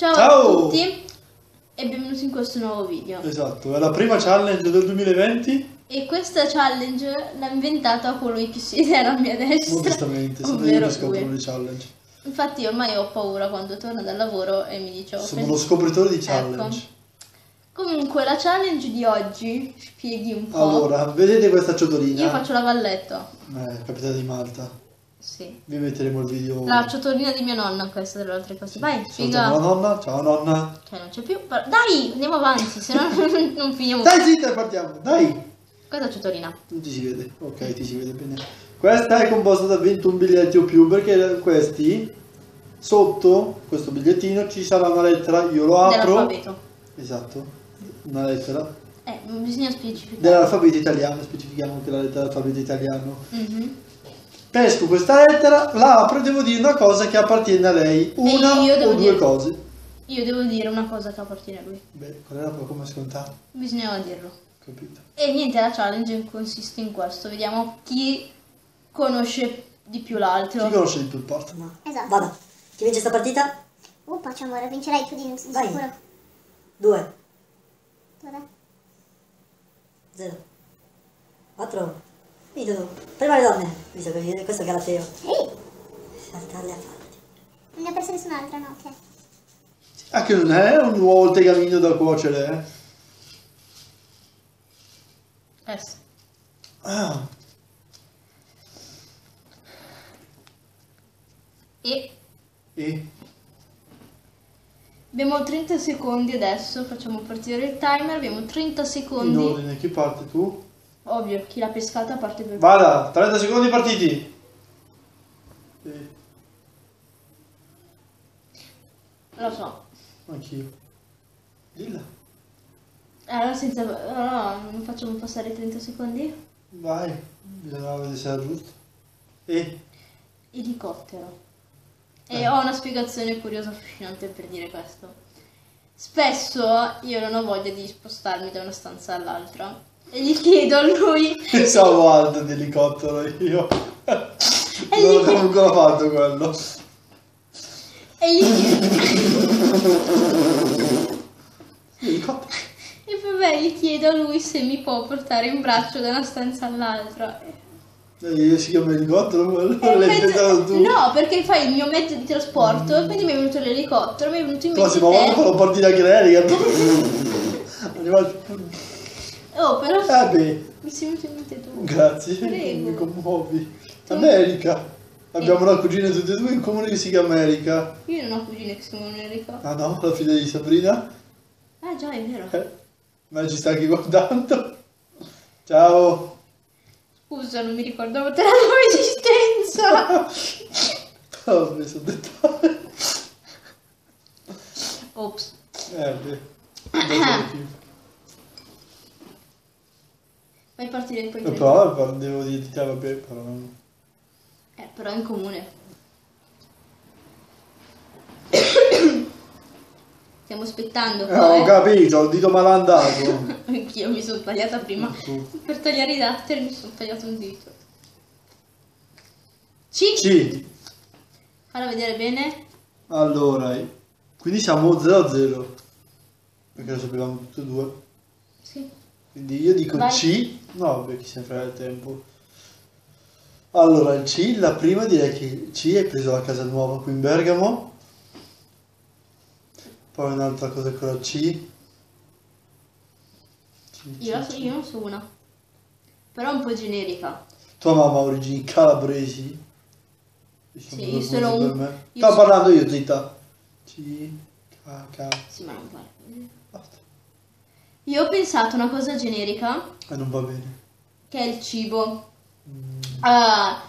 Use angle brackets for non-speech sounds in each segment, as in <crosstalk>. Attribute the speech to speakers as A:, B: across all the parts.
A: Ciao,
B: Ciao!
A: a tutti e benvenuti in questo nuovo video.
B: Esatto, è la prima challenge del 2020.
A: E questa challenge l'ha inventata colui che siede alla mia destra.
B: Modestamente, sempre io
A: lui.
B: le challenge.
A: Infatti ormai ho paura quando torno dal lavoro e mi dice... "Oh,
B: Sono
A: prendi-"
B: lo scopritore di
A: Ecco.
B: challenge.
A: Comunque la challenge di oggi, spieghi un po'.
B: Allora, vedete questa ciotolina?
A: Io faccio la valletta.
B: Eh, capitale di Malta.
A: Sì.
B: Vi metteremo il video.
A: La ciotolina di mia nonna, questa delle altre cose. Vai,
B: la
A: spiega.
B: nonna. Ciao nonna.
A: Cioè non c'è più... Dai, andiamo avanti, se no <laughs> non finiamo.
B: Dai, zitta, partiamo. Dai.
A: Questa è ciotolina.
B: Non ti si vede. Ok, ti si vede bene. Questa è composta da 21 biglietti o più perché questi sotto questo bigliettino ci sarà una lettera, io lo apro.
A: Dell'alfabeto.
B: Esatto. Una lettera
A: Eh, bisogna specificare.
B: dell'alfabeto italiano, specifichiamo anche la lettera dell'alfabeto italiano.
A: Mhm.
B: Pesco questa lettera, la apro e devo dire una cosa che appartiene a lei, una
A: io devo
B: o due
A: dire-
B: cose.
A: Io devo dire una cosa che appartiene a lui.
B: Beh, quella era poco ma scontato,
A: Bisognava dirlo.
B: capito?
A: E niente, la challenge consiste in questo. Vediamo chi conosce di più l'altro.
B: Chi conosce di più il porta?
C: Ma
D: Esatto.
C: Vada. Chi vince sta partita?
D: Uh, pace amore, vincerai tu di
C: Vai.
D: sicuro.
C: Due.
D: Dov'è?
C: Zero. Quattro. Finito tu. Prima le donne. Visto che questo è Galateo.
D: Ehi,
C: Saltarle a farti.
D: non ne ha persa nessun'altra, no? Ok.
B: Ah, che non è un nuovo tegamino da cuocere, eh?
A: S.
B: Ah,
A: E
B: e?
A: abbiamo 30 secondi adesso. Facciamo partire il timer. Abbiamo 30
B: In
A: secondi.
B: ordine, chi parte tu?
A: Ovvio, chi l'ha pescata parte per
B: Vada, 30 secondi partiti! E,
A: Lo so.
B: anch'io. Dilla.
A: Allora, senza... allora non facciamo passare i 30 secondi?
B: Vai, bisogna vedere se era giusto. E?
A: Elicottero.
B: Eh.
A: E ho una spiegazione curiosa affascinante per dire questo. Spesso io non ho voglia di spostarmi da una stanza all'altra e gli chiedo a lui <laughs>
B: Pensavo alto di elicottero io.
A: E
B: non l'ho ancora fatto quello.
A: e gli chiedo, e vabbè, gli chiedo a lui se mi può portare in braccio da una stanza all'altra.
B: Eh, si chiama elicottero quello?
A: E
B: L'hai
A: penso-
B: inventato tu?
A: No, perché fai il mio mezzo di trasporto e quindi mi è venuto l'elicottero, mi è venuto in mente
B: Prossima volta farò partire anche l'aereo. Arrivato.
A: Oh, però
B: Eh beh,
A: mi sei venuto in mente tu.
B: grazie,
A: Prego.
B: mi commuovi. America. Abbiamo una cugina tutti e due in comune che si chiama America.
A: Io non ho cugine che sono Enrico.
B: Ah no, la figlia di Sabrina?
A: Ah già, è vero.
B: Eh, ma ci sta anche guardando. Ciao.
A: Scusa, non mi ricordavo della tua esistenza. <laughs>
B: Ho messo a dettare.
A: Ops.
B: Eh beh.
A: Fai partire poi tre.
B: Però però devo dire di te, vabbè, però.
A: Eh, però in comune. <coughs> Stiamo aspettando
B: Eh, ho capito, ho il dito malandato. <laughs>
A: Anch'io mi sono tagliata prima. Per tagliare i datteri mi sono tagliato un dito. C.
B: Sì.
A: Falla vedere bene.
B: Allora, quindi siamo 0 a 0. Perché lo sapevamo tutti e due.
A: Sì.
B: Quindi io dico
A: Vai.
B: C. No, vabbè, chi se ne frega il tempo. Allora, il C, la prima direi che C hai preso la casa nuova qui in Bergamo. Poi un'altra cosa ancora C. C,
A: Io, la
B: C,
A: so, io non so una. Però un po' generica.
B: Tua mamma ha origini calabresi.
A: Sì, io sono un- io
B: Sto parlando io, zitta. C, K, K.
A: Sì, ma non vale. Io ho pensato una cosa generica,
B: E non va bene.
A: che è il cibo.
B: Mm,
A: Ah,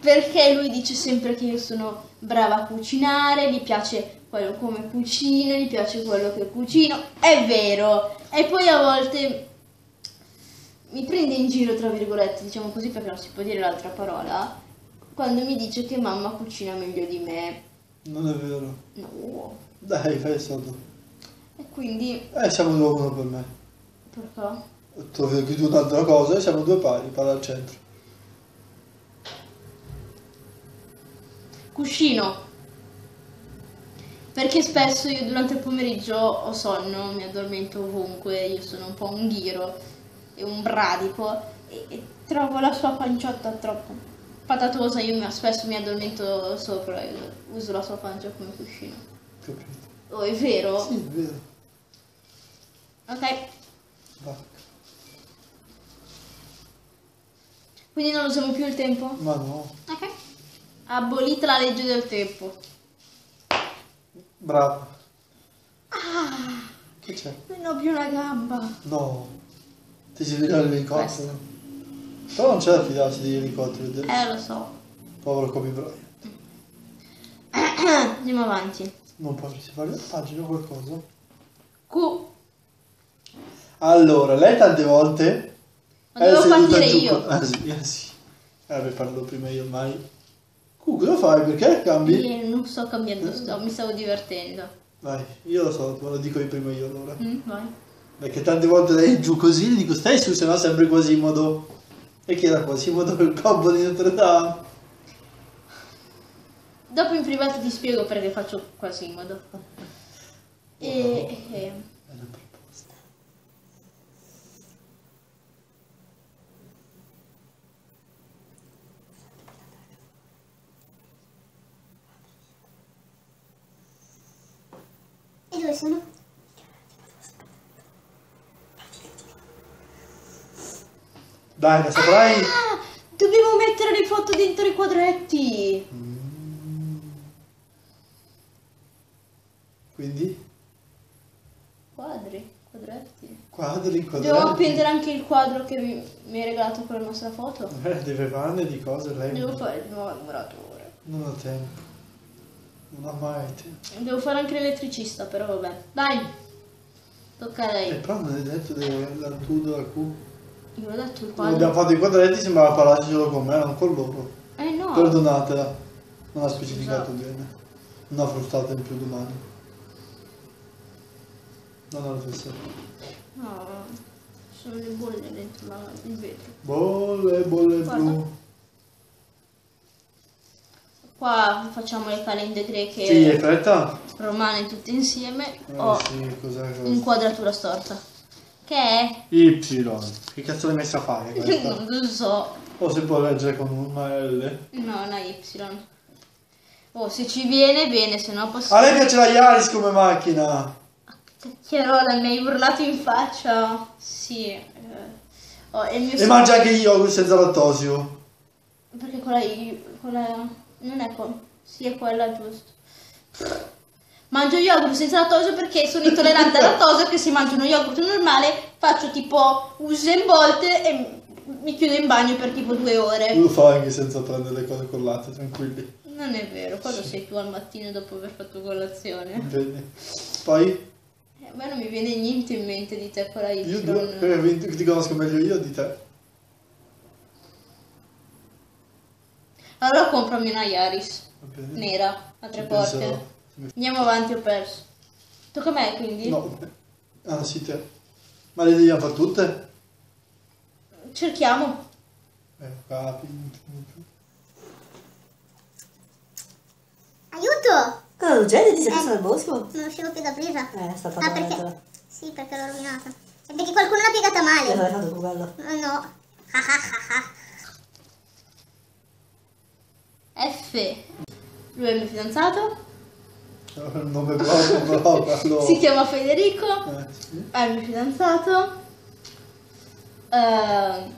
A: perché lui dice sempre che io sono brava a cucinare, gli piace quello come cucino, gli piace quello che cucino. È vero. E poi a volte mi prende in giro, tra virgolette, diciamo così perché non si può dire l'altra parola, quando mi dice che mamma cucina meglio di me.
B: Non è vero.
A: No.
B: Dai, fai soldo.
A: E quindi,
B: Eh, siamo due uno per me.
A: perché?
B: Trovi anche tu un'altra cosa e siamo due pari, pari al centro.
A: Cuscino. Perché spesso io durante il pomeriggio ho sonno, mi addormento ovunque, io sono un po' un ghiro e un bradipo e, e trovo la sua panciotta troppo patatosa, io mi- spesso mi addormento sopra e uso la sua pancia come cuscino.
B: Capito?
A: Oh, è vero?
B: Sì, è vero.
A: Ok,
B: Vacca.
A: quindi non usiamo più il tempo?
B: Ma no.
A: Ok. Abolita la legge del tempo.
B: Brava.
A: Ah,
B: Che c'è?
A: non ho più una gamba.
B: No. Ti si vede l'elicottero. Però non c'è da fidarsi degli elicotteri. del-
A: Eh, lo so.
B: Povero Kobe Bryant. <coughs>
A: Andiamo avanti.
B: Non potresti fare la pagina o qualcosa?
A: Q.
B: Allora, lei tante volte...
A: Ma devo
B: seduta
A: partire
B: giù
A: io. <laughs>
B: Ah sì, eh sì. Eh beh, parlo prima io ormai. Q, cosa fai? Perché cambi?
A: Io non sto cambiando, sto- mi stavo divertendo.
B: Vai, io lo so, ma lo dico io prima io allora.
A: Mm, vai.
B: Perché tante volte lei è giù così, gli dico stai su, se no sembri Quasimodo. E chi era Quasimodo il gobbo di Notre Dame?
A: Dopo in privato ti spiego perché faccio Quasimodo. E, e-.
D: E dove sono?
B: Dai, la saprai?
A: Ah, dobbiamo mettere le foto dentro i quadretti.
B: Quindi,
A: Quadri, quadretti.
B: Quadri,
A: Devo
B: quadrati.
A: appendere anche il quadro che mi, mi hai regalato per la nostra foto. <laughs>
B: Eh, deve farne di cose lei.
A: Devo fare il nuovo muratore.
B: Non ha tempo. Non ha mai tempo.
A: Devo fare anche l'elettricista, però vabbè. Dai, tocca a
B: E
A: lei.
B: però non hai detto della tu della Q.
A: Io ho detto il quadro.
B: abbiamo fatto i quadretti sembrava parlarci solo con me, non con loro.
A: Eh no.
B: Perdonatela. Non ha specificato
A: Scusa.
B: bene. Una frustata in più domani. Non ha riflessione.
A: No, sono le bolle dentro la- il vetro.
B: Bolle, bolle
A: Guarda.
B: blu.
A: Qua facciamo le calende greche
B: Sì, hai fretta?
A: romane tutte insieme.
B: Eh
A: Ho
B: sì, cos'è questo?
A: inquadratura storta. Che è?
B: Y. Che cazzo l'hai messa a fare questa? <laughs>
A: non lo so.
B: o si può leggere con una L?
A: No, una Y. Oh, se ci viene, bene, se no posso...
B: A lei piace la Yaris come macchina?
A: Cacchierola, mi hai urlato in faccia. Sì. eh. Oh, e il mio
B: E mangia anche yogurt senza lattosio.
A: Perché quella, quella non è qua. Sì, è quella giusto. Mangio yogurt senza lattosio perché sono intollerante al lattosio che se mangio uno yogurt normale faccio tipo Usain Bolt e mi chiudo in bagno per tipo due ore.
B: Tu lo fai anche senza prendere le cose con latte, tranquilli.
A: Non è vero, quello sei tu al mattino dopo aver fatto colazione.
B: Bene. Poi
A: A me non mi viene niente in mente di te con la Y.
B: io due, perché ti conosco meglio io di te.
A: Allora comprami una Yaris nera a tre
B: Ci
A: porte.
B: mi-
A: Andiamo avanti, ho perso. Tocca a me quindi?
B: No, ah sì te. Ma le dobbiamo fare tutte?
A: Cerchiamo.
B: Eh, capi.
D: Aiuto!
C: Cosa succede? Ti sei messo nel bosco?
D: Non riuscivo più ad aprirla.
C: Eh, sta
D: Ah,
C: fatto
D: perché? Sì, perché l'ho rovinata. E perché qualcuno l'ha piegata male.
C: l'avrei fatto tu quello.
D: Eh, No. Ah, ah, ah, ah.
A: F. Lui è il mio fidanzato.
B: Il nome proprio, però quello...
A: Si chiama Federico.
B: Eh, sì.
A: È il mio fidanzato. Ehm,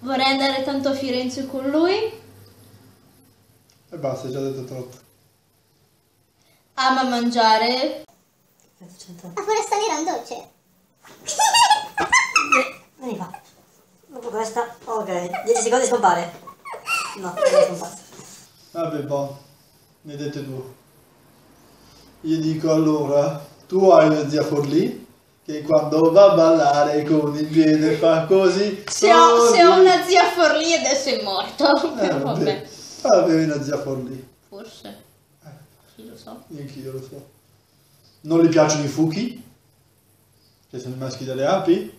A: vorrei andare tanto a Firenze con lui.
B: E basta, hai già detto troppo.
A: Ama mangiare.
D: La foresta nera è un dolce.
C: Vieni qua. Dopo questa, ok. 10 secondi scompare. No, non è scomparsa.
B: Vabbè, boh. Ne dite due. Io dico allora, tu hai una zia Forlì che quando va a ballare con il piede fa così.
A: Se ho, se ho una zia Forlì adesso è morto.
B: Eh, <laughs> vabbè.
A: vabbè.
B: Avevi una zia Forlì.
A: Forse. Chi lo so.
B: Neanch'io lo so. Non gli piacciono i fuchi? Che sono i maschi delle api?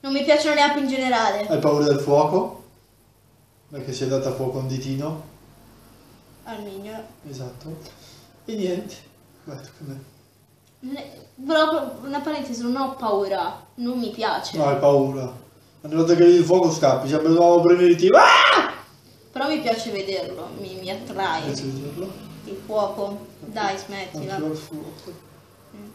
A: Non mi piacciono le api in generale.
B: Hai paura del fuoco? Perché si è data a fuoco un ditino?
A: al mignolo.
B: Esatto. E niente. Vai, tocca
A: Però una parentesi, non ho paura, non mi piace.
B: No, hai paura. Ogni volta che vedi il fuoco scappi, sembra un nuovo primitivo. Ah!
A: Però mi piace vederlo, mi, mi attrae.
B: Piace vederlo.
A: Il fuoco. Dai, smettila.
B: Anche al fuoco.
A: Mm.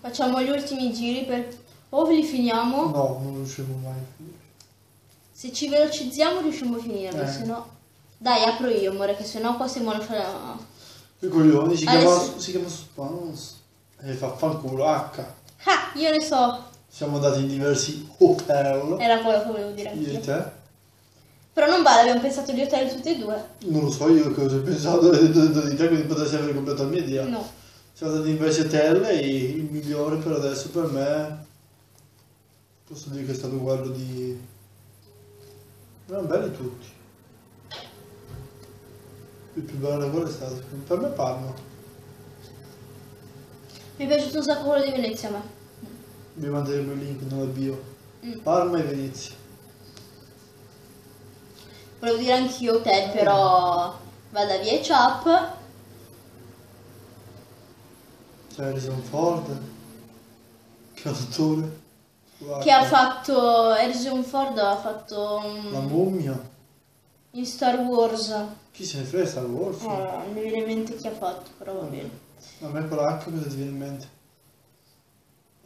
A: Facciamo gli ultimi giri per... O li finiamo,
B: No, non riusciamo mai a finire.
A: se ci velocizziamo riusciamo a finirli,
B: Eh.
A: se no... Dai, apro io, amore, che se no qua fine...
B: I coglioni si
A: Adesso-
B: chiama, si chiama. E fa fanculo H.
A: Ah, io ne so,
B: Siamo andati in diversi hotel.
A: era quello che volevo dire
B: Io e te.
A: Però non vale, abbiamo pensato di hotel tutti e due.
B: Non lo so io cosa ho pensato <laughs> di te, quindi potresti aver completato la mia idea.
A: No.
B: Siamo andati in diversi hotel e il migliore per adesso per me posso dire che è stato quello di... Erano belli tutti. Il più bello quello è stato, per me Parma.
A: Mi è piaciuto un sacco quello di Venezia a me.
B: Vi manderemo il link nella bio.
A: Mm.
B: Parma e Venezia.
A: Volevo dire anch'io hotel, però vada via e chap.
B: C'è Harrison Ford. Che attore. Guarda,
A: Che ha fatto Harrison Ford ha fatto mm,
B: La mummia.
A: in Star Wars.
B: Chi se ne frega Star Wars?
A: Non mi viene in mente chi ha fatto, però va bene.
B: A me con la H cosa ti viene in mente?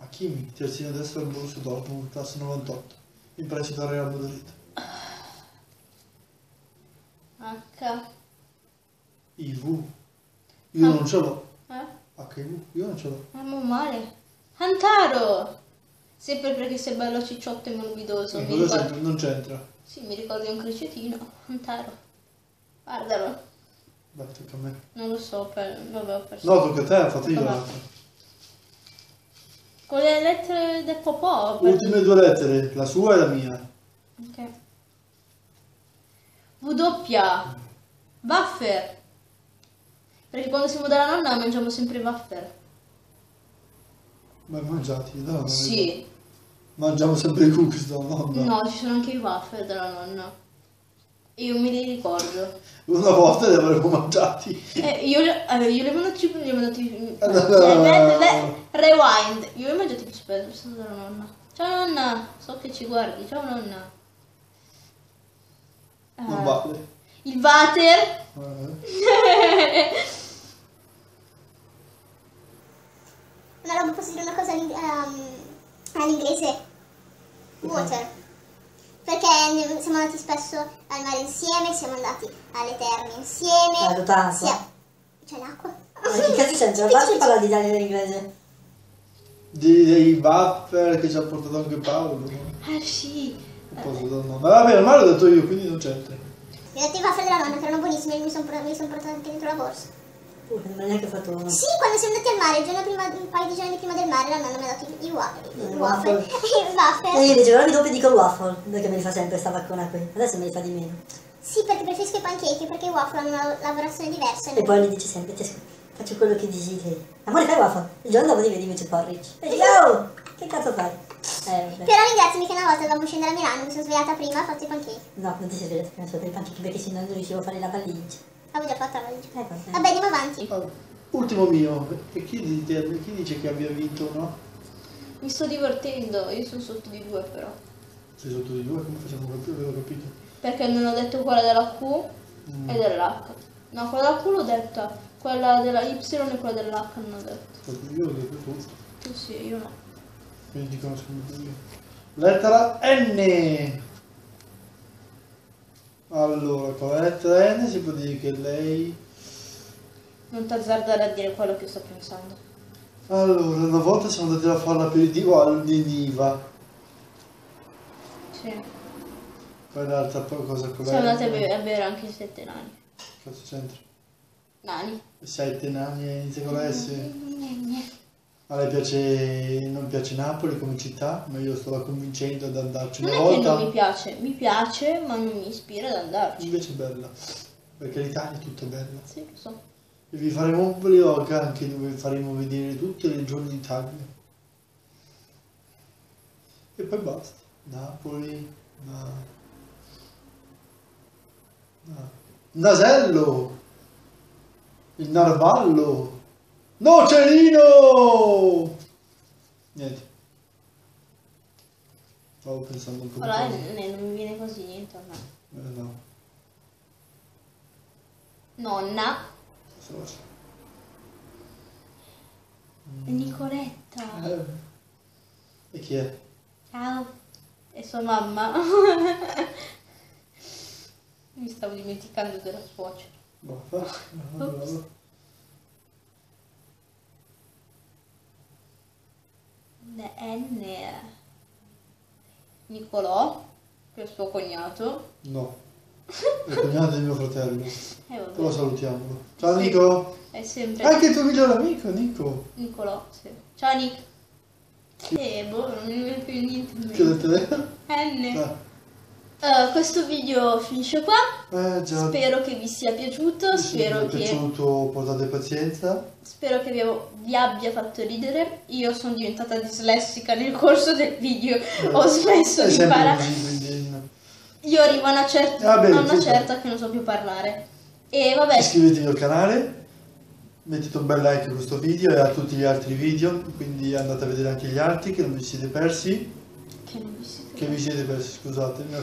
B: Hakimi, terzino destro al Borussia Dortmund, classe 98, in prestito al Real Madrid.
A: H.
B: IV. Io
A: Ah.
B: non ce l'ho.
A: Eh?
B: HIV, io non ce l'ho.
A: Ma non male. Antaro! Sempre perché sei bello cicciotto e morbidoso. Mi
B: Cosa
A: ricordo...
B: c'entra? Non c'entra.
A: Sì, mi ricordi un cricetino. Antaro. Guardalo.
B: Vai, tocca a me.
A: Non lo so, per... vabbè, ho perso.
B: No, tocca a te, fate io
A: Vabbè.
B: l'altra.
A: Con le lettere del popò. per-
B: Ultime due lettere, la sua e la mia.
A: Ok. W. Waffer. Perché quando siamo dalla nonna mangiamo sempre waffer.
B: Ma mangiati, no?
A: Sì.
B: Mangiamo sempre i cookies da nonna.
A: No, ci sono anche i waffer della nonna. E io me li ricordo.
B: Una volta li avremmo mangiati.
A: Eh, io, le- eh, io li ho mandati, li ho mandati <laughs>
B: no, no, no, no.
A: rewind. Io li ho mangiati più spesso, dalla nonna. Ciao nonna, so che ci guardi, ciao nonna. <laughs>
B: Non
A: Eh,
B: vale.
A: il water.
B: Eh.
D: Una roba, posso dire una cosa all'ing- ehm, all'inglese? Water. Perché siamo andati spesso al mare insieme, siamo andati alle terme insieme.
C: Ah, tutta acqua.
D: C'è l'acqua?
C: Ma che cazzo c'entra? Basta parlare di italiano e inglese.
B: Dei waffer che ci ha portato anche Paolo.
A: Ah sì.
B: Ma vabbè, ormai l'ho detto io, quindi non c'entra.
D: Mi ha detto i waffle della nonna che erano buonissimi e mi sono son portati anche dentro la borsa.
C: Non mi ha neanche fatto uno.
D: Sì, quando siamo andati al mare, il giorno prima, un paio di giorni prima del mare, la nonna mi ha dato i, <laughs> i waffle. I
C: I
D: waffle.
C: waffle. E io dicevo, ora mi doppio dico waffle, perché me li fa sempre sta vaccona qui. Adesso me li fa di meno.
D: Sì, perché preferisco i pancake, perché i waffle hanno una lavorazione diversa.
C: E poi gli dice sempre, "Ti faccio quello che dici te. Amore fai waffle. Il giorno dopo ti vedi invece porridge. E dici, oh, che cazzo fai? Eh.
D: Però ringraziami che una volta dovevamo scendere a Milano, mi sono svegliata prima, ho fatto i pancake.
C: No, non ti sei svegliato prima solo per i pancake perché se no non riuscivo a fare la valigia.
D: Avevo già fatto la valigia.
C: Eh, vabbè.
D: Vabbè, andiamo avanti.
B: Ah, Ultimo mio. E chi, dite- chi dice che abbia vinto no?
A: Mi sto divertendo, io sono sotto di due però.
B: Sei sotto di due, come facciamo a capire? Avevo capito.
A: Perché non ho detto quella della Q
B: Mm.
A: e dell'H. No, quella della Q l'ho detta, quella della Y e quella dell'H non ho detto.
B: Sotto di due, ho detto tu.
A: Tu sì, io no.
B: Quindi ti conosco molto io. Lettera N. Allora, con la lettera N si può dire che lei...
A: Non t'azzardare a dire quello che sto pensando.
B: Allora, una volta siamo andati a fare l'aperitivo all'Iniva.
A: Sì.
B: Poi l'altra poi cosa con
A: Siamo andati a bere, anche i sette nani.
B: Cazzo c'entra?
A: Nani?
B: Sette nani inizia con la S. A lei piace, non piace Napoli come città, ma io sto la convincendo ad andarci
A: Non
B: una
A: è che
B: volta.
A: non mi piace, mi piace ma non mi ispira ad andarci.
B: Invece è bella, perché l'Italia è tutta bella.
A: Sì, lo so.
B: E vi faremo un vlog anche dove faremo vedere tutte le regioni d'Italia. E poi basta. Napoli, No. No. Nasello. Il narvallo. Nocerino! Niente. Stavo pensando un po' di
A: Allora,
B: cose.
A: eh, non mi viene così niente me.
B: Eh, no.
A: Nonna. Nicoletta.
B: Eh. E chi è?
A: Ciao. E sua mamma. <laughs> mi stavo dimenticando della suocera.
B: Boh, fa- bravo, bravo.
A: N. Nicolò, che è suo cognato.
B: No. <laughs> È il cognato di mio fratello.
A: E
B: Però
A: vabbè.
B: salutiamolo. Ciao Nico.
A: È sempre
B: Anche il tuo migliore amico, Nico.
A: Nicolò, sì. Ciao Nick. E boh, non mi viene più niente in
B: Che
A: mente.
B: detto
A: N.
B: Ah,
A: Eh, questo video finisce qua.
B: Eh.
A: Spero che vi sia piaciuto,
B: vi
A: spero che,
B: piaciuto portate pazienza.
A: spero che vi, vi abbia fatto ridere. Io sono diventata dislessica nel corso del video, ho smesso di parlare. Io arrivo a una certa,
B: Vabbè,
A: a una
B: sì,
A: certa che non so più parlare. E vabbè,
B: Iscrivetevi al canale, mettete un bel like a questo video e a tutti gli altri video, quindi andate a vedere anche gli altri che non vi siete persi,
A: che non vi siete
B: che vi siete persi, scusate, mi ha,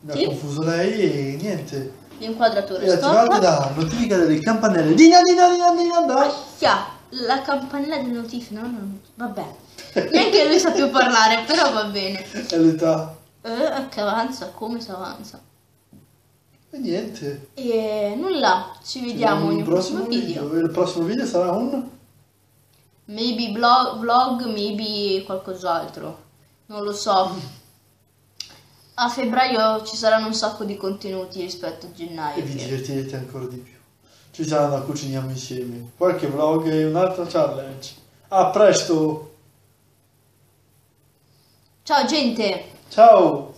B: mi ha
A: Sì.
B: confuso lei e niente.
A: l'inquadratura
B: E attivate
A: stop.
B: la notifica delle campanelle. Dina dina dina dina.
A: Chia, la campanella di notifica, no, no, vabbè. Neanche lui sa più parlare, però va bene.
B: È l'età.
A: Eh, che avanza, come si avanza.
B: E niente.
A: E nulla, ci vediamo in un prossimo video.
B: E il prossimo video sarà un...
A: Maybe blog, vlog, maybe qualcos'altro. Non lo so. <laughs> A febbraio ci saranno un sacco di contenuti rispetto a gennaio.
B: E vi
A: che-
B: divertirete ancora di più. Ci saranno cuciniamo insieme. Qualche vlog e un'altra challenge. A presto!
A: Ciao gente!
B: Ciao!